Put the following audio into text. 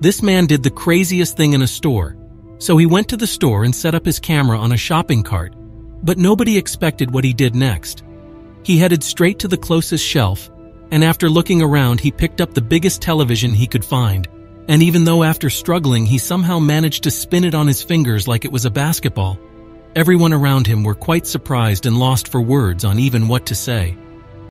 This man did the craziest thing in a store. So he went to the store and set up his camera on a shopping cart, but nobody expected what he did next. He headed straight to the closest shelf, and after looking around, he picked up the biggest television he could find. And even though after struggling, he somehow managed to spin it on his fingers like it was a basketball, everyone around him were quite surprised and lost for words on even what to say.